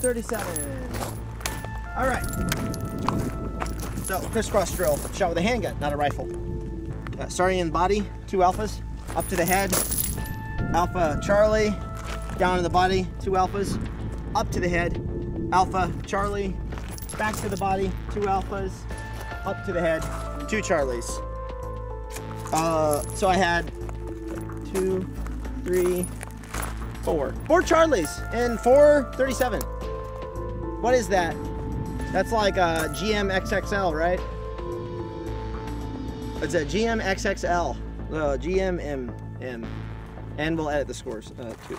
437. All right. So crisscross drill, shot with a handgun, not a rifle. Uh, starting in body, two alphas, up to the head, Alpha Charlie, down in the body, two alphas, up to the head, Alpha Charlie, back to the body, two alphas, up to the head, two Charlies. Uh, so I had two, three, four. Four Charlies and four 37. What is that? That's like a GM XXL, right? It's a GM XXL. Uh, GM M M. And we'll edit the scores uh, too.